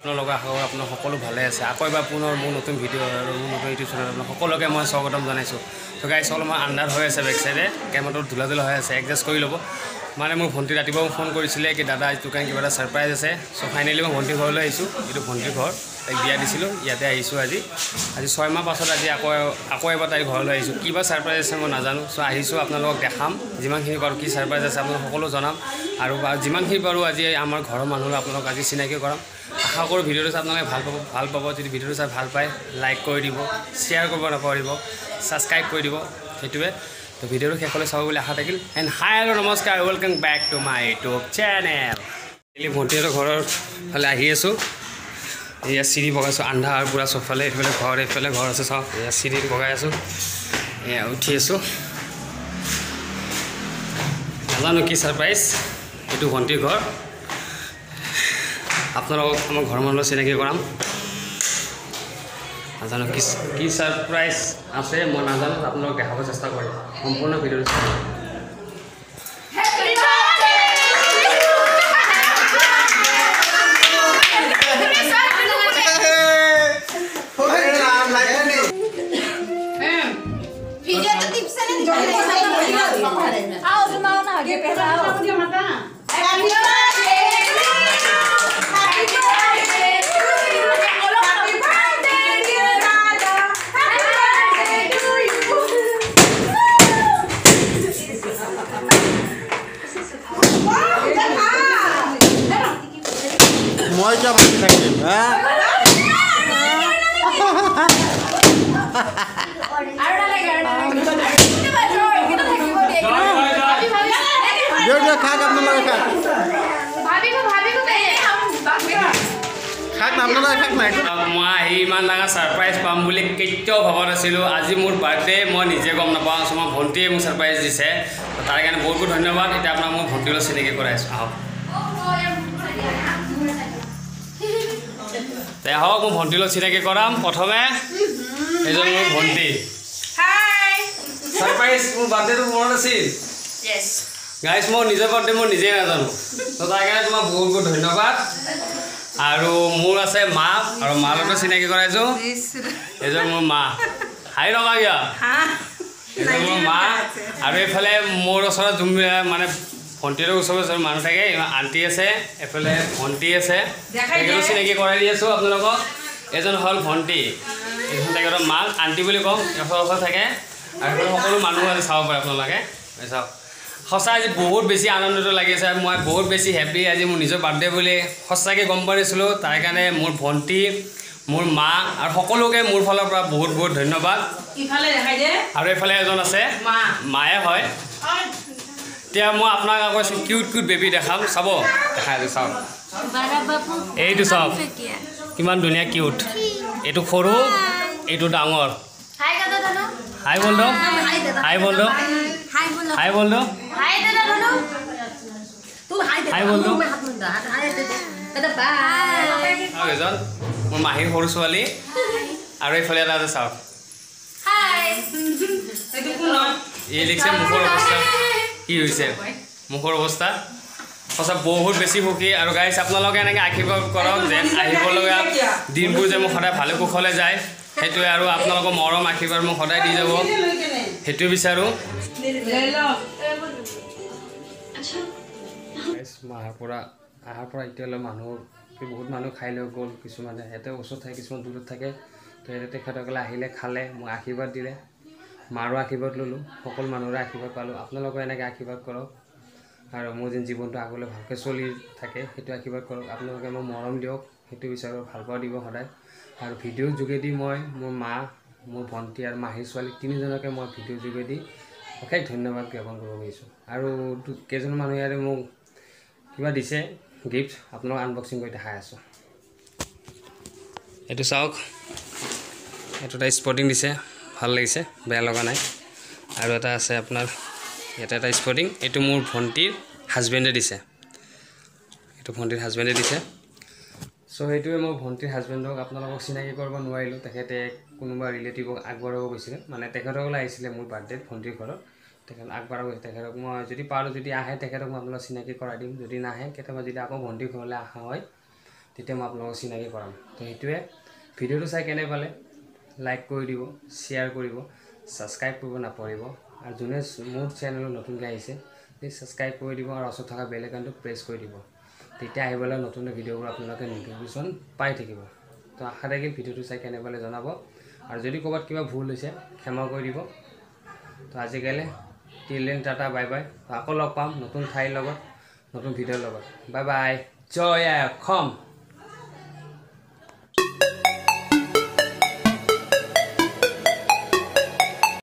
আপোনালোকৰ আশা কৰোঁ আপোনাৰ সকলো ভালে আছে। আকৌ এবাৰ পুনৰ মোৰ নতুন ভিডিঅ' আৰু মোৰ নতুন ইউটিউব চেনেল আপোনাৰ সকলোকে মই স্বাগতম জনাইছোঁ। ত' গাড়ী চলমান আন্ধাৰ হৈ আছে বেক চাইডে কেমেৰাটো ধূলা ধূলা হৈ আছে। এডজাষ্ট কৰি ল'ব। মানে মোৰ ভণ্টি ৰাতিপুৱা মোক ফোন কৰিছিলে কি দাদা এইটো কাৰণে কিবা এটা ছাৰপ্ৰাইজ আছে। চ' ফাইনেলি মই ভণ্টিৰ ঘৰলৈ আহিছোঁ। এইটো ভণ্টিৰ ঘৰ তাইক বিয়া দিছিলোঁ ইয়াতে আহিছোঁ আজি। আজি ছয় মাহ পাছত আজি আকৌ আকৌ এবাৰ তাইৰ ঘৰলৈ আহিছোঁ। কিবা ছাৰপ্ৰাইজ আছে মই নাজানো। চ' আহিছোঁ আপোনালোকক দেখাম। যিমানখিনি পাৰোঁ কি ছাৰপ্ৰাইজ আছে আপোনালোক সকলো জনাম। আৰু যিমানখিনি পাৰোঁ আজি আমাৰ ঘৰৰ মানুহলৈ আপোনালোকক আজি চিনাকি কৰাম। আশা কৰোঁ ভিডিঅ'টো চাই আপোনালোকে ভাল পাব ভাল পাব। যদি ভিডিঅ'টো চাই ভাল পায় লাইক কৰি দিব শ্বেয়াৰ কৰিব নকৰিব ছাবস্ক্ৰাইব কৰি দিব। সেইটোৱে। তো ভিডিঅ'টো শেষলৈ চাব বুলি আশা থাকিল। এণ্ড হাই আৰু নমস্কাৰ welcome back to my YouTube channel daily ভণ্টিহঁতৰ ঘৰৰ ফালে আহি আছোঁ। এয়া চিৰি বগাইছোঁ আন্ধাৰ পূৰা চবফালে এইফালে ঘৰ এইফালে ঘৰ আছে চাওক এয়া চিৰি বগাই আছোঁ। এয়া উঠি আছোঁ। নাজানো কি ছাৰপ্ৰাইজ এইটো ভণ্টিৰ ঘৰ। আপোনালোকক আমাৰ ঘৰৰ মানুহৰ চিনাকি কৰাম। নাজানো কি কি ছাৰপ্ৰাইজ আছে মই নাজানো আপোনালোকক দেখাব চেষ্টা কৰিম সম্পূৰ্ণ ভিডিঅ'টো চাব ভিডিওটো টিপছে নে আও তোমাও না থাকিব দে ভাবি ভাবি দিয়ক দিয়ক খাওক আপোনালোকে খাওক ভাবি ভাবি ভাবি খাওক না আপোনালোকে খাওক নাই মই আহি ইমান ডাঙৰ ছাৰপ্ৰাইজ পাম বুলি কেতিয়াও ভবা নাছিলোঁ। আজি মোৰ বাৰ্থডে মই নিজে গম নাপাওঁ মই ভণ্টিয়ে মোক ছাৰপ্ৰাইজ দিছে। তাৰ কাৰণে বহুত বহুত ধন্যবাদ। এতিয়া আপোনাক মই ভণ্টিলৈ চিনাকি কৰাইছোঁ আহক। তে আহক মোৰ ভণ্টিলৈ চিনাকি কৰাম। প্ৰথমে এইজন মোৰ ভণ্টি। হাই। ছাৰপ্ৰাইজ মোৰ বাৰ্থডেটো মনত আছিল। ইয়েস গাইজ মই নিজৰ বাৰ্থডে মই নিজেই নাজানো। ত' তাৰ কাৰণে তোমাক বহুত বহুত ধন্যবাদ। আৰু মোৰ আছে মা আৰু মাৰ লগতো চিনাকি কৰাইছোঁ। এইজন মোৰ মা। হাই ৰঙা কিয়? এইজন মোৰ মা। আৰু এইফালে মোৰ ওচৰত যোনবিলাক মানে ভণ্টিৰ ওচৰৰ ওচৰত মানুহ থাকে আণ্টি আছে এইফালে ভণ্টি আছে। তেখেতক চিনাকি কৰাই দি আছোঁ আপোনালোকক। এজন হ'ল ভণ্টি। এইখন তেখেতৰ মাক আণ্টি বুলি কওঁ। ওচৰ ওচৰত থাকে। আৰু এইফালে সকলো মানুহ আজি চাব পাৰে আপোনালোকে। চাওক। সঁচা আজি বহুত বেছি আনন্দিত লাগিছে। মই বহুত বেছি হেপ্পী আজি মোৰ নিজৰ বাৰ্থডে বুলি সঁচাকৈ গম পোৱা নাছিলোঁ তাৰ কাৰণে মোৰ ভণ্টি মোৰ মা আৰু সকলোকে মোৰ ফালৰ পৰা বহুত বহুত ধন্যবাদ। আৰু এইফালে এজন আছে। মায়ে হয়। এতিয়া মই আপোনাক আকৌ কিউট কিউট বেবী দেখাম। চাব। দেখাই দিওঁ চাওক। এইটো চাওক। কিমান ধুনীয়া কিউট এইটো সৰু এইটো ডাঙৰ। হাই হাই বল হাই হাই বল বলো বল এজন। মোৰ মাহীৰ সৰু ছোৱালী। আৰু এইফালে এটা আছে চাওক? এই লিখিছে মুখৰ অৱস্থা। কি হৈছে? মুখৰ অৱস্থা? সঁচা বহুত বেছি সুখী। আৰু গাইছ আপোনালোকে এনেকৈ আশীৰ্বাদ কৰক যে আহিবলগীয়া দিনবোৰ যে মোক সদায় ভালে কুশলে যায়। সেইটোৱে আৰু আপোনালোকৰ মৰম আশীৰ্বাদ মোক সদায় দি যাব? সেইটোৱে বিচাৰোঁ। মাহাৰ পৰা অহাৰ পৰা এতিয়ালৈ মানুহ বহুত মানুহ খাই লৈ গ'ল কিছুমানে। সিহঁতে ওচৰত থাকে কিছুমান দূৰত থাকে। তেখেতসকলে আহিলে খালে মোক আশীৰ্বাদ দিলে। মাৰো আশীৰ্বাদ ল'লোঁ সকলো মানুহৰে আশীৰ্বাদ পালোঁ। আপোনালোকে এনেকৈ আশীৰ্বাদ কৰক আৰু মোৰ যেন জীৱনটো আগলৈ ভালকৈ চলি থাকে সেইটো আশীৰ্বাদ কৰক। আপোনালোকে মোক মৰম দিয়ক সেইটো বিচাৰোঁ ভাল পোৱা দিব সদায়। আৰু ভিডিঅ'ৰ যোগেদি মই মোৰ মা মোৰ ভণ্টি আৰু মাহীৰ ছোৱালী তিনিজনকে মই ভিডিঅ'ৰ যোগেদি অশেষ ধন্যবাদ জ্ঞাপন কৰিব বিচাৰিছোঁ আৰু কেইজনমান মানুহে ইয়াৰে মোক কিবা দিছে গিফ্ট আপোনাক আনবক্সিং কৰি দেখাই আছোঁ। এইটো চাওক এইটো এটা স্পৰ্টিং দিছে। ভাল লাগিছে বেয়া লগা নাই। আৰু এটা আছে আপোনাৰ ইয়াতে এটা স্পৰ্টিং এইটো মোৰ ভণ্টিৰ হাজবেণ্ডে দিছে। এইটো ভণ্টিৰ হাজবেণ্ডে দিছে। চ' সেইটোৱে মোৰ ভণ্টিৰ হাজবেণ্ডক আপোনালোকক চিনাকি কৰিব নোৱাৰিলোঁ তেখেতে কোনোবা ৰিলেটিভক আগবঢ়াব গৈছিলে। মানে তেখেতসকলে আহিছিলে মোৰ বাৰ্থডেত ভণ্টিৰ ঘৰত। তেখেত আগবঢ়াব তেখেতক মই যদি পাৰোঁ যদি আহে তেখেতক মই আপোনালোক চিনাকি কৰাই দিম। যদি নাহে কেতিয়াবা যদি আকৌ ভণ্টিৰ ঘৰলৈ অহা হয় তেতিয়া মই আপোনালোকক চিনাকি কৰাম। তো সেইটোৱে ভিডিঅ'টো চাই কেনে পালে? লাইক কৰি দিব শ্বেয়াৰ কৰিব ছাবস্ক্ৰাইব কৰিব নাপাহৰিব। আৰু যোনে মোৰ চেনেলত নতুনকৈ আহিছে প্লিজ ছাবস্ক্ৰাইব কৰি দিব আৰু ওচৰত থকা বেল আইকনটো প্ৰেছ কৰি দিব। তেতিয়া আহিবলৈ নতুন ভিডিঅ'বোৰ আপোনালোকে নটিফিকেশ্যন পাই থাকিব। তো আশা থাকিল ভিডিঅ'টো চাই কেনে পালে জনাব। আৰু যদি ক'ৰবাত কিবা ভুল হৈছে ক্ষমা কৰি দিব। তো আজিকালি টিলেন টাটা বাই বাই আকৌ লগ পাম নতুন ঠাইৰ লগত নতুন ভিডিঅ'ৰ লগত। বাই বাই জয় অসম।